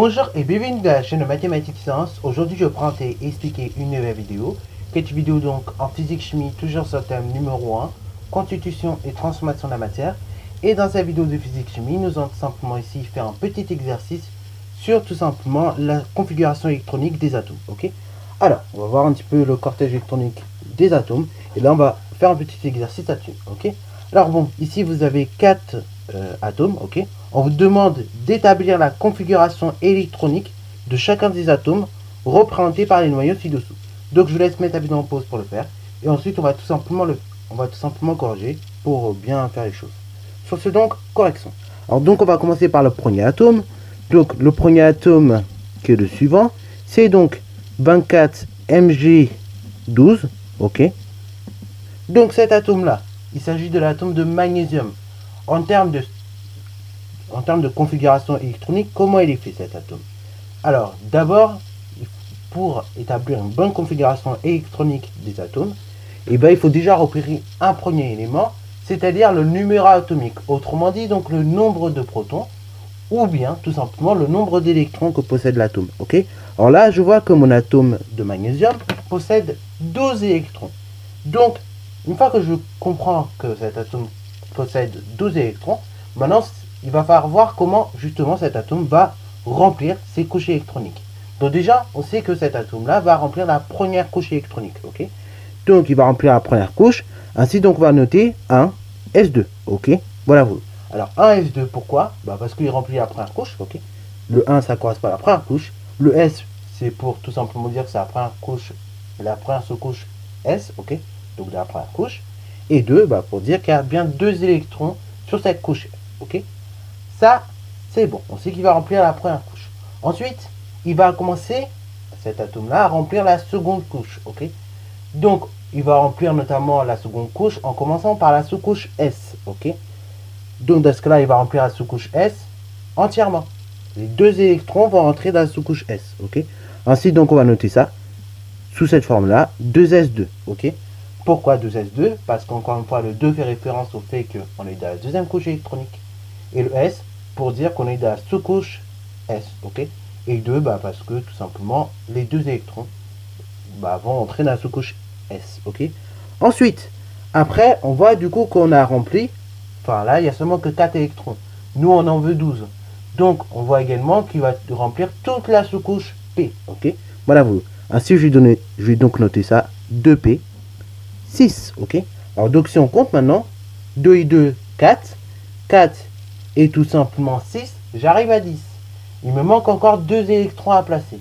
Bonjour et bienvenue dans la chaîne de Mathématiques Sciences. Aujourd'hui, je présenter et expliquer une nouvelle vidéo. Cette vidéo donc en physique-chimie, toujours sur le thème numéro 1, constitution et transformation de la matière. Et dans cette vidéo de physique-chimie, nous allons tout simplement ici faire un petit exercice sur tout simplement la configuration électronique des atomes. Alors, on va voir un petit peu le cortège électronique des atomes. Et là, on va faire un petit exercice là-dessus. Ok? Alors bon, ici vous avez quatre euh, atomes. Ok? On vous demande d'établir la configuration électronique de chacun des atomes représentés par les noyaux ci-dessous. Donc je vous laisse mettre la vidéo en pause pour le faire. Et ensuite, on va tout simplement le, corriger pour bien faire les choses. Sur ce donc, correction. Alors donc on va commencer par le premier atome. Donc le premier atome qui est le suivant, c'est donc 24 Mg12, ok. Donc cet atome-là, il s'agit de l'atome de magnésium. En termes de, en termes de configuration électronique, comment il est fait cet atome? Alors d'abord, pour établir une bonne configuration électronique des atomes, eh ben, il faut déjà repérer un premier élément, c'est-à-dire le numéro atomique. Autrement dit, donc le nombre de protons ou bien tout simplement le nombre d'électrons que possède l'atome. Alors là, je vois que mon atome de magnésium possède 12 électrons. Donc, une fois que je comprends que cet atome possède 12 électrons, maintenant, il va falloir voir comment justement cet atome va remplir ses couches électroniques. Donc déjà, on sait que cet atome-là va remplir la première couche électronique. ok? Donc, il va remplir la première couche. Ainsi, donc, on va noter 1, S2. Ok? Voilà vous. Alors 1 S2, pourquoi? Bah Parce qu'il remplit la première couche, ok? Le 1, ça correspond à la première couche. Le S, c'est pour tout simplement dire que c'est la première couche, la première sous-couche S, ok? Donc la première couche. Et 2, bah, pour dire qu'il y a bien deux électrons sur cette couche, ok? Ça, c'est bon. On sait qu'il va remplir la première couche. Ensuite, il va commencer, cet atome-là, à remplir la seconde couche, ok? Donc, il va remplir notamment la seconde couche en commençant par la sous-couche S, ok? Donc dans ce cas-là, il va remplir la sous-couche S entièrement. Les deux électrons vont rentrer dans la sous-couche S. ok? Ainsi, donc, on va noter ça sous cette forme-là, 2S2. ok? Pourquoi 2S2 Parce qu'encore une fois, le 2 fait référence au fait qu'on est dans la deuxième couche électronique. Et le S pour dire qu'on est dans la sous-couche S. ok? Et 2, bah, parce que tout simplement, les deux électrons bah, vont entrer dans la sous-couche S. ok? Ensuite, après, on voit du coup qu'on a rempli là, il n'y a seulement que 4 électrons. Nous, on en veut 12. Donc, on voit également qu'il va remplir toute la sous-couche P. Ok? Voilà, vous. Ainsi, je vais, donner, je vais donc noter ça. 2P, 6. Ok? Alors, donc, si on compte maintenant, 2 et 2, 4. 4 et tout simplement 6, j'arrive à 10. Il me manque encore 2 électrons à placer.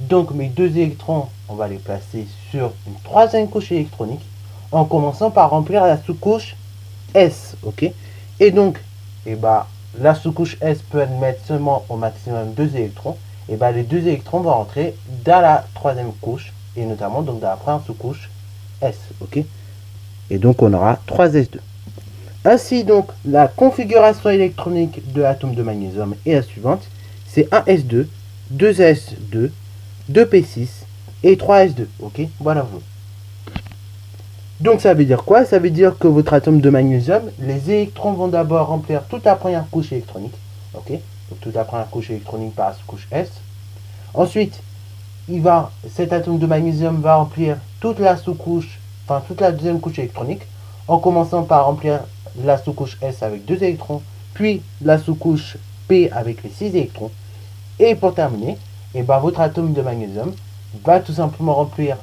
Donc, mes deux électrons, on va les placer sur une troisième couche électronique en commençant par remplir la sous-couche S, ok? Et donc, et eh bah, la sous-couche S peut admettre seulement au maximum deux électrons. Et bah, les deux électrons vont rentrer dans la troisième couche, et notamment donc dans la première sous-couche S, ok? Et donc, on aura 3S2. Ainsi, donc, la configuration électronique de l'atome de magnésium est la suivante. C'est 1S2, 2S2, 2P6 et 3S2, ok? Voilà vous. Donc ça veut dire quoi? Ça veut dire que votre atome de magnésium, les électrons vont d'abord remplir toute la première couche électronique. Ok? Donc toute la première couche électronique par la couche S. Ensuite, il va, cet atome de magnésium va remplir toute la sous-couche, enfin toute la deuxième couche électronique, en commençant par remplir la sous-couche S avec deux électrons, puis la sous-couche P avec les six électrons. Et pour terminer, et eh ben, votre atome de magnésium va tout simplement remplir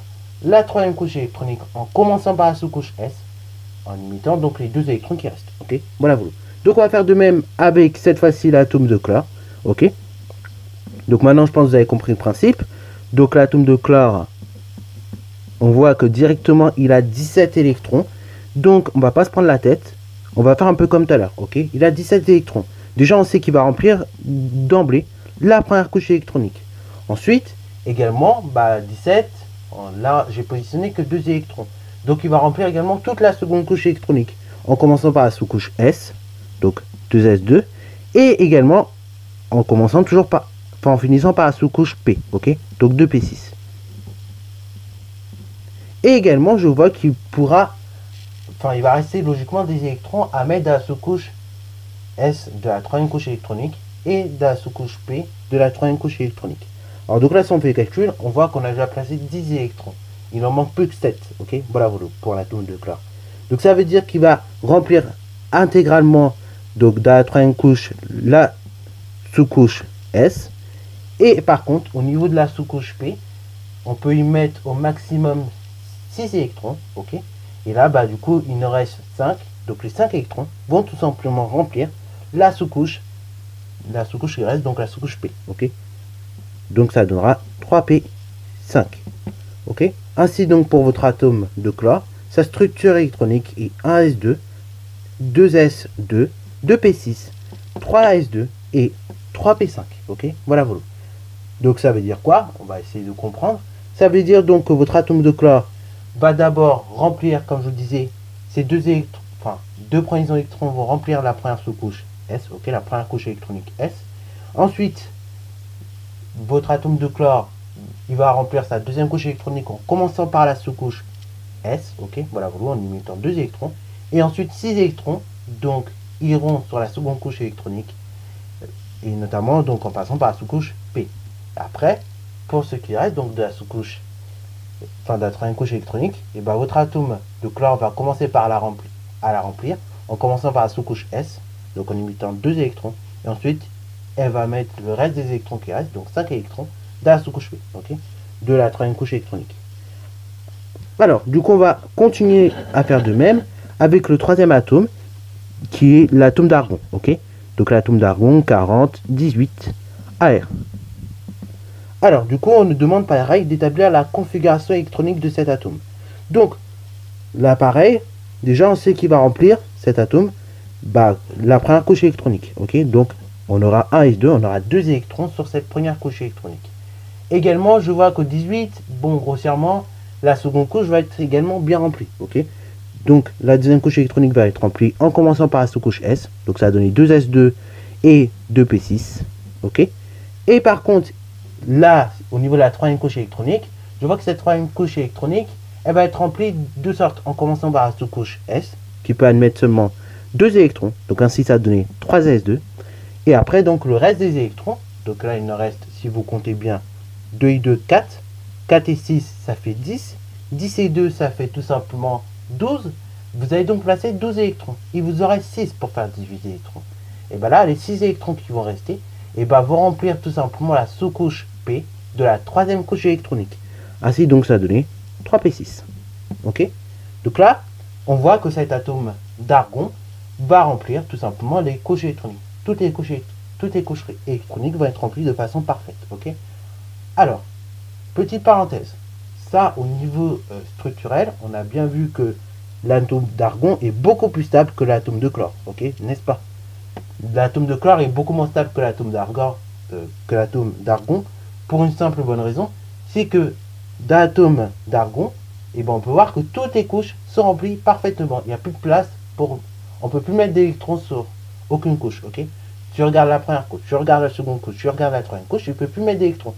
la troisième couche électronique en commençant par la sous-couche S, en imitant donc les deux électrons qui restent. Ok Voilà vous. Donc on va faire de même avec cette fois-ci l'atome de chlore. Ok? Donc maintenant je pense que vous avez compris le principe. Donc l'atome de chlore, on voit que directement il a 17 électrons. Donc on va pas se prendre la tête. On va faire un peu comme tout à l'heure. Ok? Il a 17 électrons. Déjà on sait qu'il va remplir d'emblée la première couche électronique. Ensuite, également, bah, 17, Là, j'ai positionné que deux électrons. Donc, il va remplir également toute la seconde couche électronique. En commençant par la sous-couche S, donc 2S2. Et également, en commençant toujours par... En finissant par la sous-couche P, ok? Donc 2P6. Et également, je vois qu'il pourra... Enfin, il va rester logiquement des électrons à mettre dans la sous-couche S de la troisième couche électronique. et de la sous-couche P de la troisième couche électronique. Alors donc là, si on fait le calcul, on voit qu'on a déjà placé 10 électrons. Il en manque plus que 7, ok? Voilà pour l'atome de chlore. Donc ça veut dire qu'il va remplir intégralement, donc dans la troisième couche, la sous-couche S. Et par contre, au niveau de la sous-couche P, on peut y mettre au maximum 6 électrons, ok? Et là, bah, du coup, il nous reste 5. Donc les 5 électrons vont tout simplement remplir la sous-couche, la sous-couche qui reste, donc la sous-couche P, Donc ça donnera 3P5, ok? Ainsi donc pour votre atome de chlore, sa structure électronique est 1s2, 2s2, 2p6, 3s2 et 3p5, ok? Voilà, voilà. Donc ça veut dire quoi? On va essayer de comprendre. Ça veut dire donc que votre atome de chlore va d'abord remplir, comme je vous disais, ces deux électrons, enfin, deux premiers électrons vont remplir la première sous-couche S, ok, la première couche électronique S. Ensuite, votre atome de chlore, il va remplir sa deuxième couche électronique en commençant par la sous-couche S, ok, voilà, voilà, en y mettant deux électrons. Et ensuite, six électrons, donc, iront sur la seconde couche électronique, et notamment donc en passant par la sous-couche P. Après, pour ce qui reste donc de la sous-couche, enfin de la troisième couche électronique, et ben votre atome de chlore va commencer par la remplir, à la remplir en commençant par la sous-couche S, donc en émettant deux électrons, et ensuite elle va mettre le reste des électrons qui restent, donc 5 électrons, dans la sous-couche P, ok, de la troisième couche électronique. Alors, du coup, on va continuer à faire de même avec le troisième atome, qui est l'atome d'argon, ok Donc l'atome d'argon 40, 18, AR. Alors, du coup, on nous demande pareil d'établir la configuration électronique de cet atome. Donc, l'appareil, déjà, on sait qu'il va remplir cet atome, bah, la première couche électronique. Ok, donc on aura 1 et 2, on aura deux électrons sur cette première couche électronique. Également, je vois qu'au 18, bon, grossièrement, la seconde couche va être également bien remplie. Ok, donc la deuxième couche électronique va être remplie en commençant par la sous-couche S. Donc ça va donner 2S2 et 2P6. Ok, et par contre, là, au niveau de la troisième couche électronique, je vois que cette troisième couche électronique, elle va être remplie de deux sortes, en commençant par la sous-couche S, qui peut admettre seulement deux électrons, donc ainsi ça va donner 3 S2, et après donc le reste des électrons, donc là il ne reste, si vous comptez bien, 2 et 2, 4, 4 et 6 ça fait 10, 10 et 2 ça fait tout simplement 12, vous allez donc placer 12 électrons, il vous aurez 6 pour faire 18 électrons. Et bien là, les 6 électrons qui vont rester, et ben vont remplir tout simplement la sous-couche P de la troisième couche électronique. Ainsi donc ça a donné 3P6. Ok? Donc là, on voit que cet atome d'argon va remplir tout simplement les couches électroniques. Toutes les couches, toutes les couches électroniques vont être remplies de façon parfaite. Ok? Alors, petite parenthèse. Ça, au niveau euh, structurel, on a bien vu que l'atome d'argon est beaucoup plus stable que l'atome de chlore. Ok? N'est-ce pas? L'atome de chlore est beaucoup moins stable que l'atome d'argon, euh, que l'atome d'argon, pour une simple bonne raison, c'est que d'atomes d'argon, et eh ben on peut voir que toutes les couches sont remplies parfaitement. Il n'y a plus de place pour... On peut plus mettre d'électrons sur aucune couche, ok? Tu regardes la première couche, tu regardes la seconde couche, tu regardes la troisième couche, tu ne peux plus mettre d'électrons.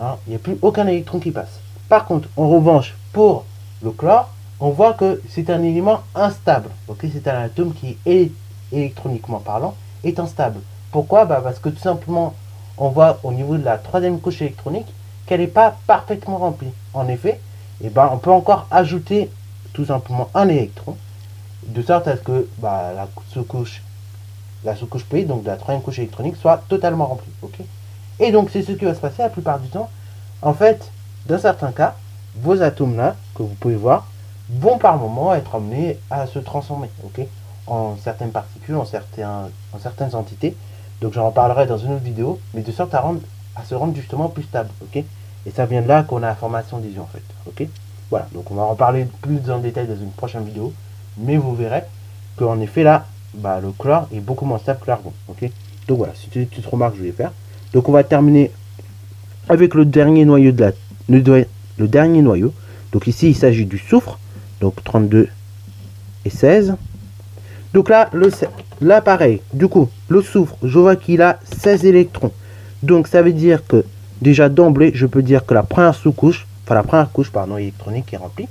Hein? Il n'y a plus aucun électron qui passe. Par contre, en revanche, pour le chlore, on voit que c'est un élément instable. ok? C'est un atome qui est électroniquement parlant est instable. Pourquoi? Bah Parce que tout simplement, on voit au niveau de la troisième couche électronique qu'elle n'est pas parfaitement remplie. En effet, et eh ben, on peut encore ajouter tout simplement un électron, de sorte à ce que bah, la sous-couche la sous-couche P, donc de la troisième couche électronique, soit totalement remplie. ok? Et donc, c'est ce qui va se passer la plupart du temps. En fait, dans certains cas, vos atomes-là, que vous pouvez voir, vont par moment être amenés à se transformer. ok? En certaines particules, en, certains, en certaines entités. Donc j'en reparlerai dans une autre vidéo, mais de sorte à, rendre, à se rendre justement plus stable. ok? Et ça vient de là qu'on a la formation d'ion en fait. ok? Voilà, donc on va en parler plus en détail dans une prochaine vidéo. Mais vous verrez qu'en effet là, bah, le chlore est beaucoup moins stable que l'argon. ok? Donc voilà, si tu, tu te remarques, je vais faire. Donc on va terminer avec le dernier noyau de la le dernier noyau. Donc ici il s'agit du soufre. Donc 32 et 16. Donc là, là pareil, du coup, le soufre, je vois qu'il a 16 électrons. Donc ça veut dire que déjà d'emblée, je peux dire que la première sous-couche, enfin la première couche pardon, électronique est remplie.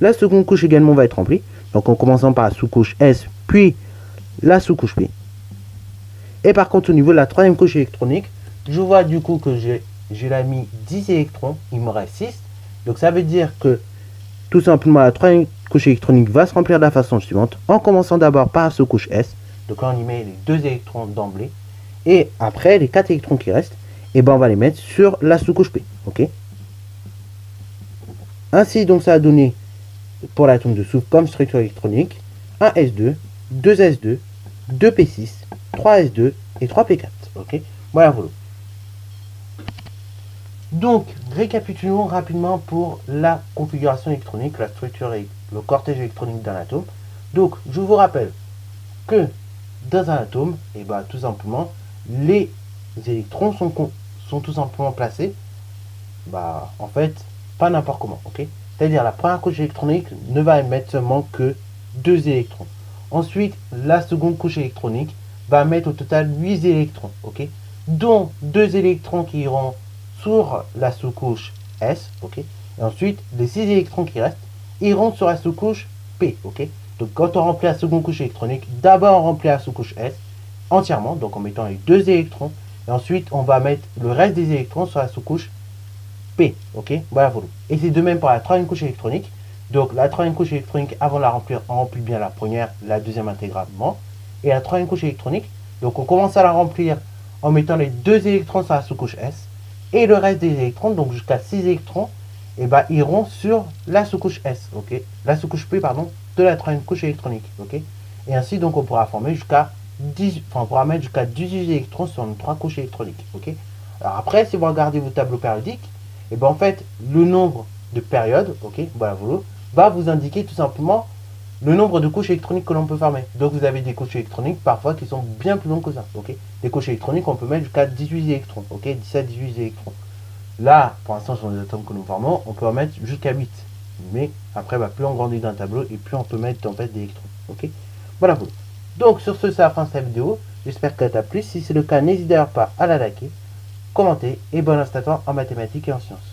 La seconde couche également va être remplie. Donc en commençant par la sous-couche S, puis la sous-couche P. Et par contre, au niveau de la troisième couche électronique, je vois du coup que j'ai mis 10 électrons, il me reste 6. Donc ça veut dire que tout simplement la troisième couche électronique va se remplir de la façon suivante, en commençant d'abord par la sous-couche S. Donc là on y met les deux électrons d'emblée. Et après, les quatre électrons qui restent, et eh ben on va les mettre sur la sous-couche P. ok? Ainsi, donc, ça a donné pour l'atome de soufre comme structure électronique un S2, 2 S2, 2 P6, 3 S2 et 3 P4. Ok? Voilà, voilà. Donc, récapitulons rapidement pour la configuration électronique, la structure et le cortège électronique d'un atome. Donc, je vous rappelle que dans un atome, et eh ben, tout simplement, les électrons sont, sont tout simplement placés, bah, en fait, pas n'importe comment, ok? C'est-à-dire, la première couche électronique ne va émettre seulement que deux électrons. Ensuite, la seconde couche électronique va mettre au total 8 électrons, ok? Dont deux électrons qui iront sur la sous-couche S, ok? Et ensuite, les 6 électrons qui restent iront sur la sous-couche P, Donc, quand on remplit la seconde couche électronique, d'abord on remplit la sous-couche S entièrement, donc en mettant les deux électrons, et ensuite on va mettre le reste des électrons sur la sous-couche P, Voilà, voilà. Et c'est de même pour la troisième couche électronique. Donc la troisième couche électronique, avant de la remplir, on remplit bien la première, la deuxième intégralement. Et la troisième couche électronique, donc on commence à la remplir en mettant les deux électrons sur la sous-couche S. Et le reste des électrons, donc jusqu'à 6 électrons, eh ben, iront sur la sous-couche S, ok? La sous-couche P, pardon, de la troisième couche électronique, ok? Et ainsi, donc, on pourra former jusqu'à 10, enfin, on pourra mettre jusqu'à 18 électrons sur une trois couches électroniques, ok? Alors après, si vous regardez vos tableaux périodiques, et eh ben en fait, le nombre de périodes, ok, voilà, va vous indiquer tout simplement le nombre de couches électroniques que l'on peut former. Donc vous avez des couches électroniques parfois qui sont bien plus longues que ça. ok? Des couches électroniques, on peut mettre jusqu'à 18 électrons. ok? 17, 18 électrons. Là, pour l'instant, sur les atomes que nous formons, on peut en mettre jusqu'à 8. Mais après, bah, plus on grandit dans le tableau et plus on peut mettre en fait des électrons. ok? Voilà, voilà. Donc sur ce, c'est la fin de cette vidéo. J'espère qu'elle t'a plu. Si c'est le cas, n'hésite d'ailleurs pas à la liker, commenter et bon installateur en mathématiques et en sciences.